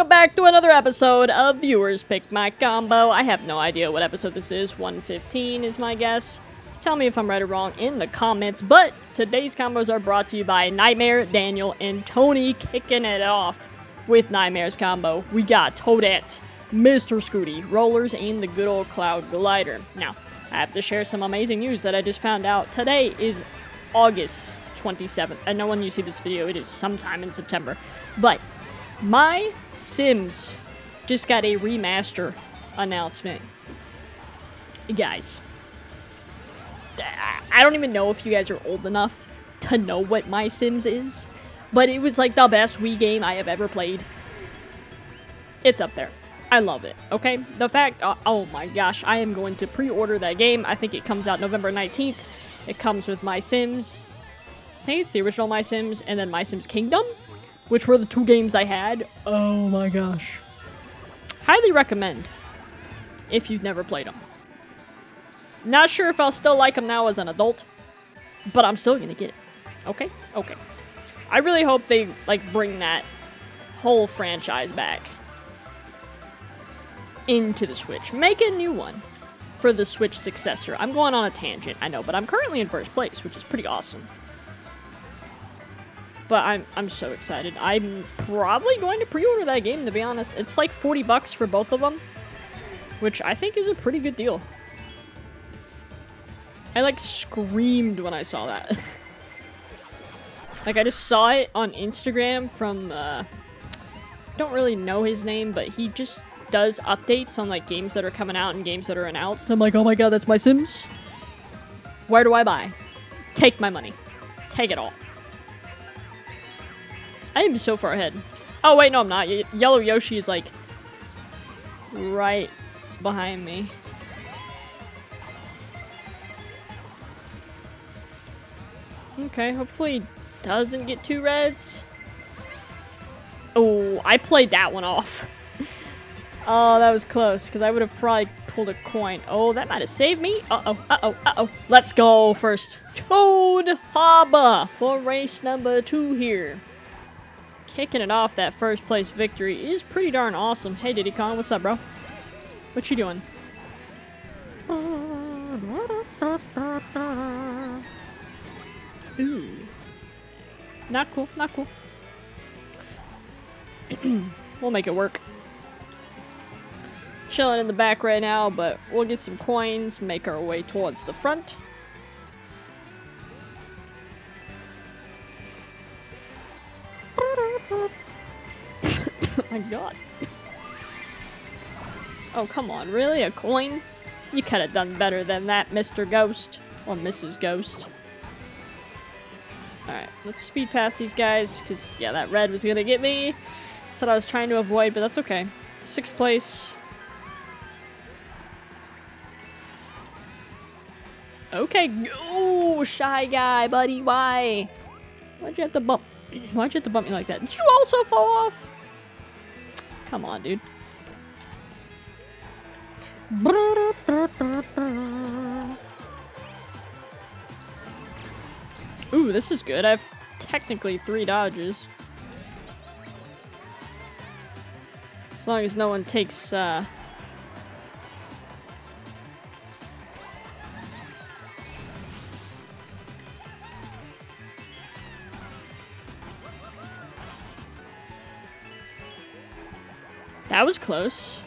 welcome back to another episode of Viewers Pick My Combo. I have no idea what episode this is. 115 is my guess. Tell me if I'm right or wrong in the comments. But today's combos are brought to you by Nightmare, Daniel, and Tony kicking it off with Nightmare's combo. We got Toadette, Mr. Scooty, Rollers, and the good old Cloud Glider. Now, I have to share some amazing news that I just found out. Today is August 27th. I know when you see this video, it is sometime in September. But my Sims just got a remaster announcement. Guys, I don't even know if you guys are old enough to know what MySims is, but it was like the best Wii game I have ever played. It's up there. I love it, okay? The fact, uh, oh my gosh, I am going to pre-order that game. I think it comes out November 19th. It comes with MySims. I think it's the original MySims and then MySims Kingdom, which were the two games I had. Oh my gosh. Highly recommend if you've never played them. Not sure if I'll still like them now as an adult, but I'm still gonna get it. Okay? Okay. I really hope they, like, bring that whole franchise back into the Switch. Make a new one for the Switch successor. I'm going on a tangent, I know, but I'm currently in first place, which is pretty awesome. But I'm I'm so excited. I'm probably going to pre-order that game to be honest. It's like 40 bucks for both of them, which I think is a pretty good deal. I like screamed when I saw that. like I just saw it on Instagram from uh don't really know his name, but he just does updates on like games that are coming out and games that are announced. I'm like, oh my god, that's my Sims. Where do I buy? Take my money. Take it all. I am so far ahead. Oh wait, no I'm not. Yellow Yoshi is like right behind me. Okay, hopefully doesn't get two reds. Oh, I played that one off. oh, that was close, because I would have probably pulled a coin. Oh, that might have saved me. Uh-oh, uh-oh, uh-oh. Let's go first. Toad Harbor for race number two here. Kicking it off, that first place victory is pretty darn awesome. Hey, Diddy Kong, what's up, bro? What you doing? Ooh. Not cool, not cool. we'll make it work. Chilling in the back right now, but we'll get some coins, make our way towards the front. My god. Oh, come on, really? A coin? You could have done better than that, Mr. Ghost. Or Mrs. Ghost. Alright, let's speed past these guys, because, yeah, that red was gonna get me. That's what I was trying to avoid, but that's okay. Sixth place. Okay, oh, shy guy, buddy, why? Why'd you have to bump? Why'd you have to bump me like that? Did you also fall off? Come on, dude. Ooh, this is good. I have technically three dodges. As long as no one takes, uh... That was close.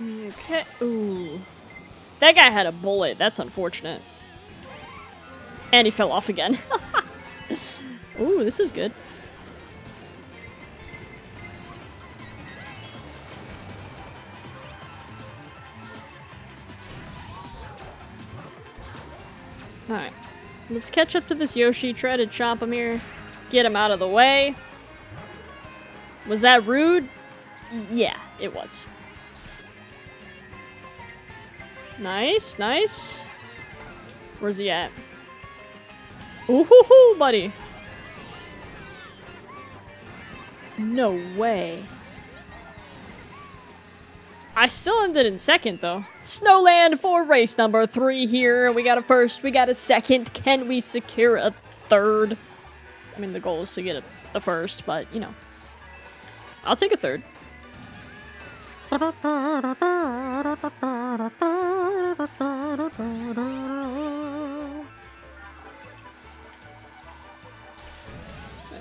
Okay. Ooh. That guy had a bullet. That's unfortunate. And he fell off again. Ooh, this is good. Let's catch up to this Yoshi, try to chop him here. Get him out of the way. Was that rude? Yeah, it was. Nice, nice. Where's he at? Ooh, hoo, hoo, buddy. No way. I still ended in second, though. Snowland for race number three here. We got a first, we got a second. Can we secure a third? I mean, the goal is to get a, a first, but, you know. I'll take a third.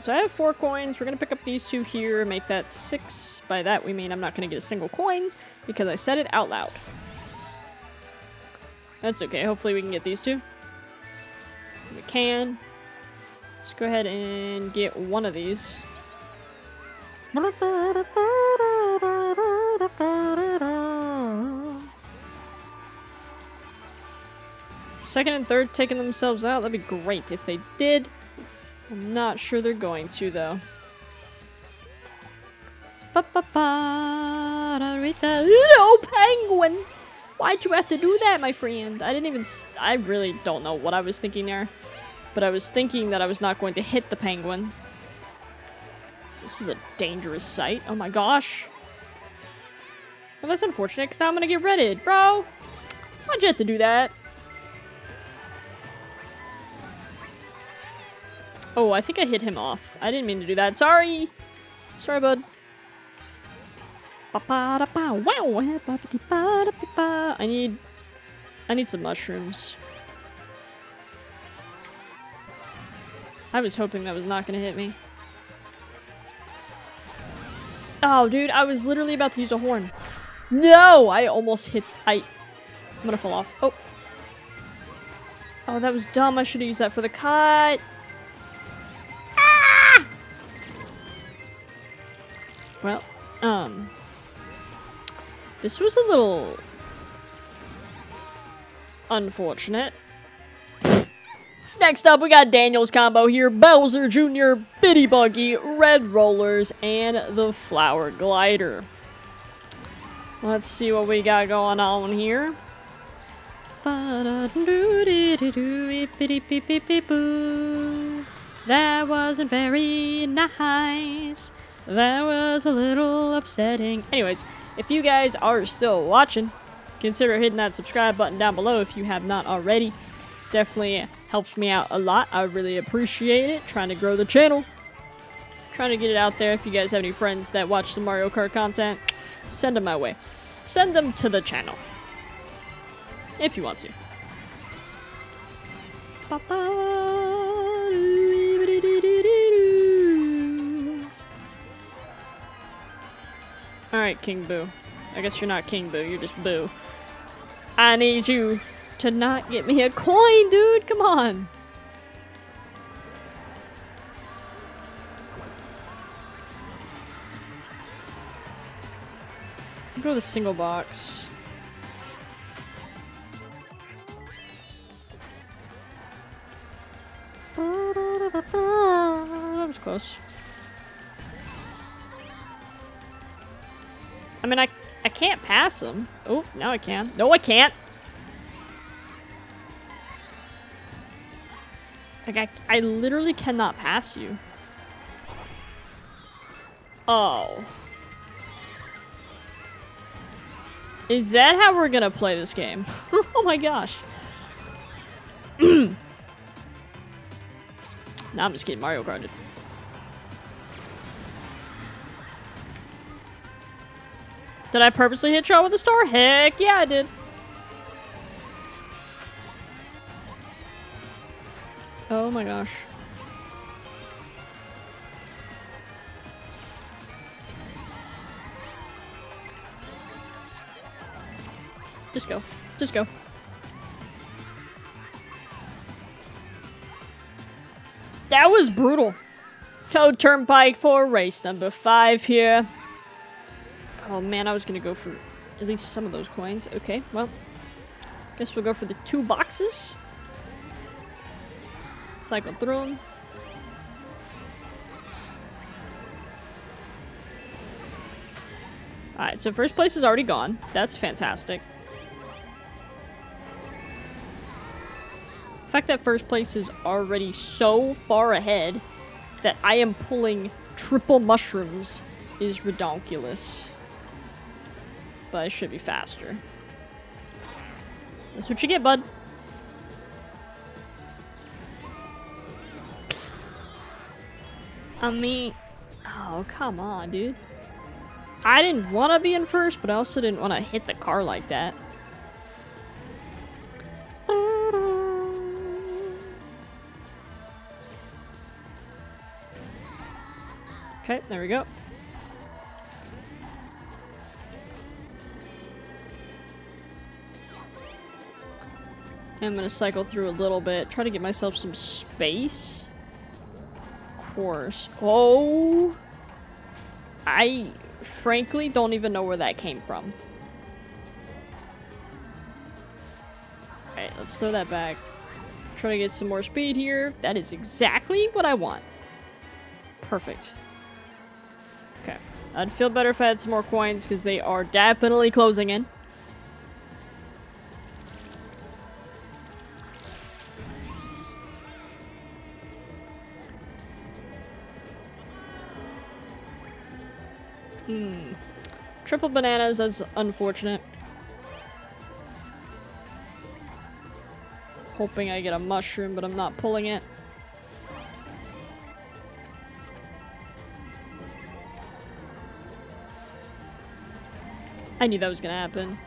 So I have four coins. We're going to pick up these two here, make that six. By that we mean I'm not going to get a single coin because I said it out loud. That's okay. Hopefully we can get these two. We can. Let's go ahead and get one of these. Second and third taking themselves out. That'd be great if they did. I'm not sure they're going to, though. Ba ba ba. No, penguin! Why'd you have to do that, my friend? I didn't even. I really don't know what I was thinking there. But I was thinking that I was not going to hit the penguin. This is a dangerous sight. Oh my gosh. Well, that's unfortunate, because now I'm gonna get redded. Bro! Why'd you have to do that? Oh, I think I hit him off. I didn't mean to do that. Sorry! Sorry, bud. I need... I need some mushrooms. I was hoping that was not gonna hit me. Oh, dude, I was literally about to use a horn. No! I almost hit- I- I'm gonna fall off. Oh. Oh, that was dumb. I should have used that for the cut. Well, um... This was a little... unfortunate. Next up, we got Daniel's combo here. Bowser Jr., Biddy Buggy, Red Rollers, and the Flower Glider. Let's see what we got going on here. That wasn't very nice. That was a little upsetting. Anyways, if you guys are still watching, consider hitting that subscribe button down below if you have not already. Definitely helps me out a lot. I really appreciate it. Trying to grow the channel. Trying to get it out there. If you guys have any friends that watch the Mario Kart content, send them my way. Send them to the channel. If you want to. Alright, King Boo. I guess you're not King Boo, you're just Boo. I need you to not get me a coin, dude. Come on. Go to the single box. That was close. I mean, I I can't pass him. Oh, now I can. No, I can't. Like, I, I literally cannot pass you. Oh. Is that how we're gonna play this game? oh my gosh. now I'm just getting Mario Karted. Did I purposely hit y'all with a star? Heck yeah, I did. Oh my gosh. Just go. Just go. That was brutal. Toad Turnpike for race number five here. Oh man, I was gonna go for at least some of those coins. Okay, well, guess we'll go for the two boxes. Cycle through them. Alright, so first place is already gone. That's fantastic. The fact that first place is already so far ahead that I am pulling triple mushrooms is redonkulous. But I should be faster. That's what you get, bud. I mean, oh, come on, dude. I didn't want to be in first, but I also didn't want to hit the car like that. Okay, there we go. I'm gonna cycle through a little bit, try to get myself some space. Of course. Oh! I frankly don't even know where that came from. Alright, let's throw that back. Try to get some more speed here. That is exactly what I want. Perfect. Okay. I'd feel better if I had some more coins because they are definitely closing in. Triple bananas, that's unfortunate. Hoping I get a mushroom, but I'm not pulling it. I knew that was gonna happen.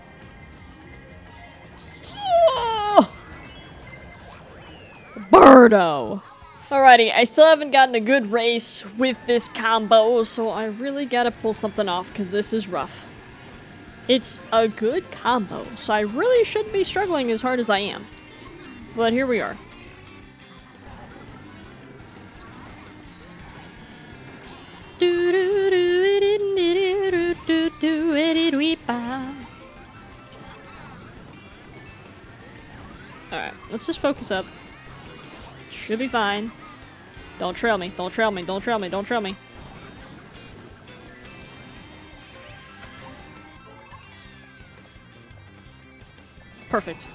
Birdo! Alrighty, I still haven't gotten a good race with this combo, so I really gotta pull something off because this is rough. It's a good combo, so I really shouldn't be struggling as hard as I am. But here we are. Alright, let's just focus up. Should be fine. Don't trail me. Don't trail me. Don't trail me. Don't trail me. Perfect.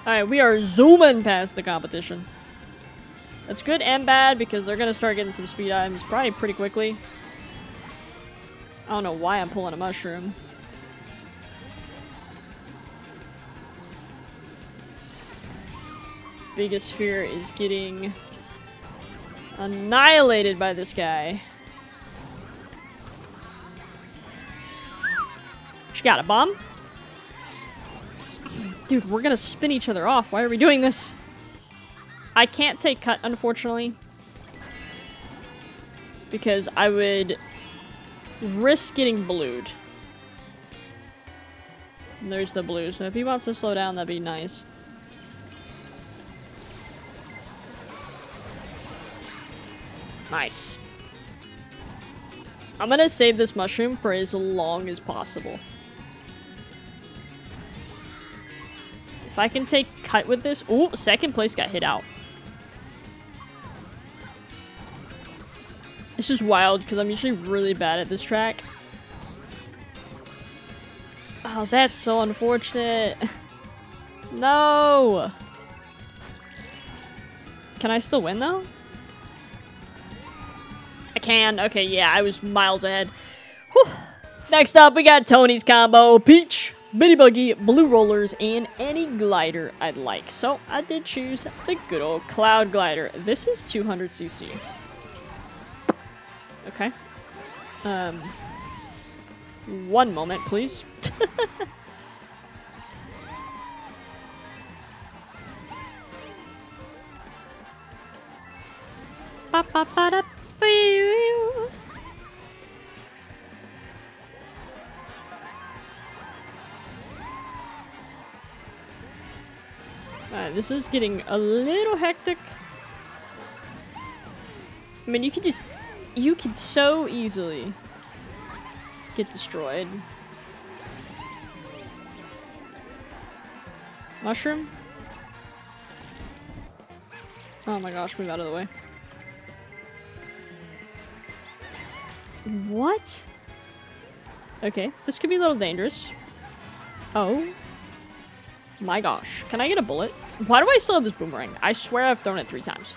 Alright, we are zooming past the competition. That's good and bad because they're gonna start getting some speed items probably pretty quickly. I don't know why I'm pulling a mushroom. Biggest fear is getting annihilated by this guy. She got a bomb? Dude, we're gonna spin each other off. Why are we doing this? I can't take cut, unfortunately. Because I would risk getting blued. And there's the blue, so if he wants to slow down, that'd be nice. Nice. I'm gonna save this mushroom for as long as possible. If I can take cut with this- Ooh, second place got hit out. This is wild because I'm usually really bad at this track. Oh, that's so unfortunate. no! Can I still win though? Can. Okay, yeah, I was miles ahead. Whew. Next up, we got Tony's combo. Peach, Biddy Buggy, Blue Rollers, and any glider I'd like. So I did choose the good old Cloud Glider. This is 200cc. Okay. Um, one moment, please. ba, ba, ba, da, this is getting a little hectic. I mean, you could just... You could so easily get destroyed. Mushroom? Oh my gosh, move out of the way. What? Okay, this could be a little dangerous. Oh. My gosh. Can I get a bullet? Why do I still have this boomerang? I swear I've thrown it three times.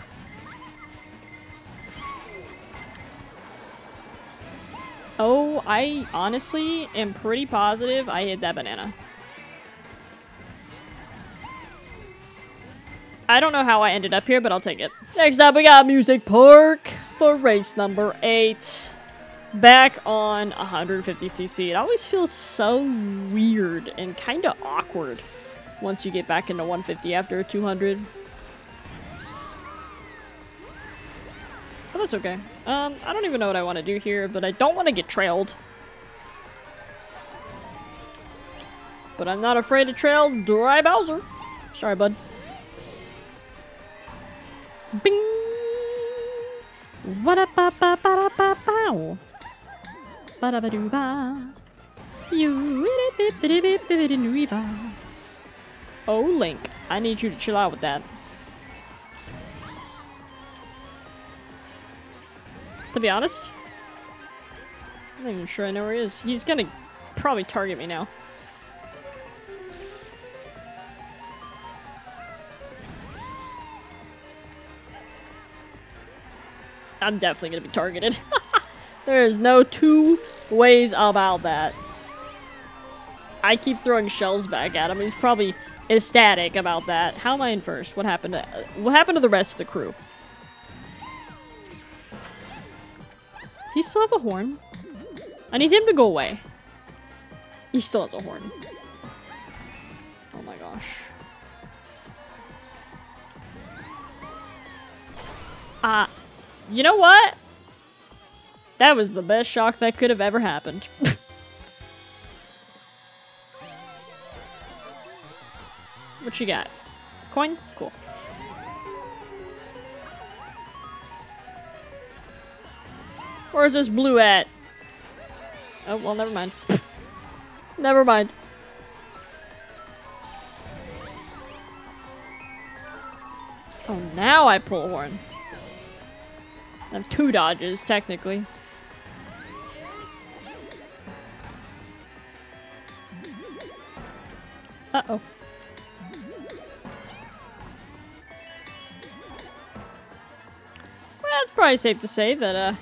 Oh, I honestly am pretty positive I hit that banana. I don't know how I ended up here, but I'll take it. Next up, we got Music Park for race number 8. Back on 150cc. It always feels so weird and kind of awkward once you get back into 150 after 200. But that's okay. Um, I don't even know what I want to do here, but I don't want to get trailed. But I'm not afraid to trail Dry Bowser. Sorry, bud. Bing! What a ba ba ba ba ba ba da ba doo ba. You Oh, Link, I need you to chill out with that. To be honest, I'm not even sure I know where he is. He's gonna probably target me now. I'm definitely gonna be targeted. there is no two ways about that. I keep throwing shells back at him. He's probably ecstatic about that. How am I in first? What happened to what happened to the rest of the crew? Does he still have a horn? I need him to go away. He still has a horn. Oh my gosh. Ah. Uh, you know what? That was the best shock that could have ever happened. what you got? Coin? Cool. Where's this blue at? Oh, well, never mind. never mind. Oh, now I pull a horn. I have two dodges, technically. Uh-oh. Probably safe to say that, uh,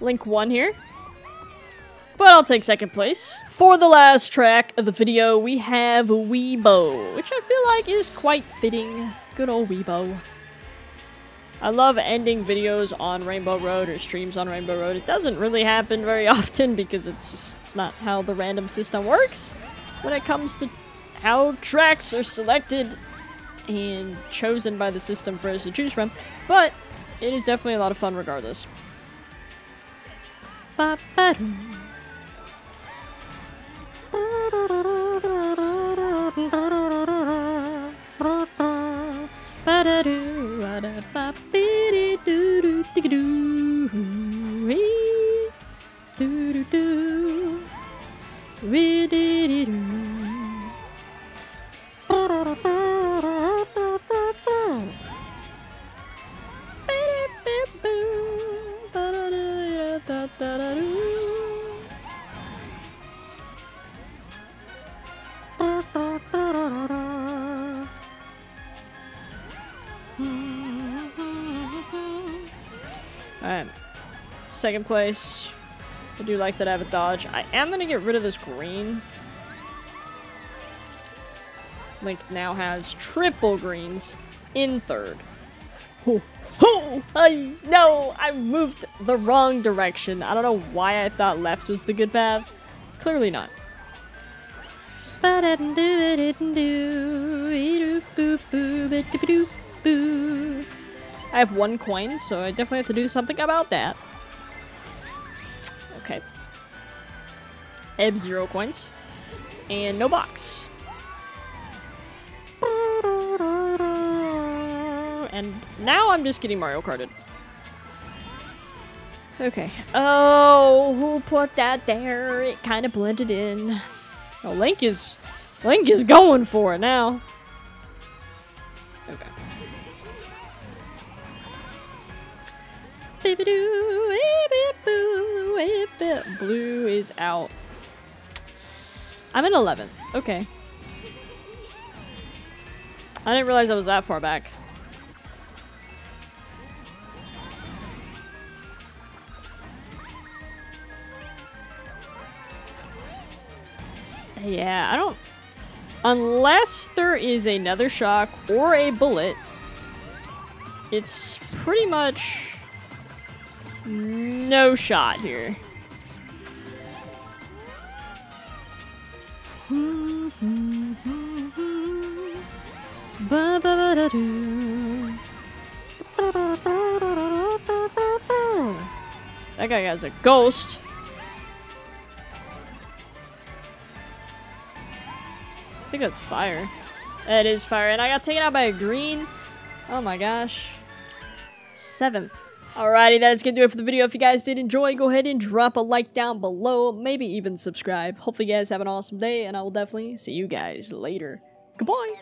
Link won here. But I'll take second place. For the last track of the video, we have Weebo, which I feel like is quite fitting. Good old Weebo. I love ending videos on Rainbow Road or streams on Rainbow Road. It doesn't really happen very often because it's just not how the random system works when it comes to how tracks are selected and chosen by the system for us to choose from. But it is definitely a lot of fun regardless. Ba -ba Second place. I do like that I have a dodge. I am going to get rid of this green. Link now has triple greens in third. Oh, oh, I, no, I moved the wrong direction. I don't know why I thought left was the good path. Clearly not. I have one coin, so I definitely have to do something about that. Okay. Have zero coins. And no box. And now I'm just getting Mario Karted. Okay. Oh, who put that there? It kind of blended in. Oh, Link is... Link is going for it now. Okay. Blue is out. I'm in 11th. Okay. I didn't realize I was that far back. Yeah, I don't... Unless there is another shock or a bullet, it's pretty much no shot here. That guy has a ghost. I think that's fire. That is fire. And I got taken out by a green. Oh my gosh. Seventh. Alrighty, that's gonna do it for the video. If you guys did enjoy, go ahead and drop a like down below. Maybe even subscribe. Hopefully you guys have an awesome day, and I will definitely see you guys later. Goodbye!